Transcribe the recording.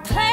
our clay.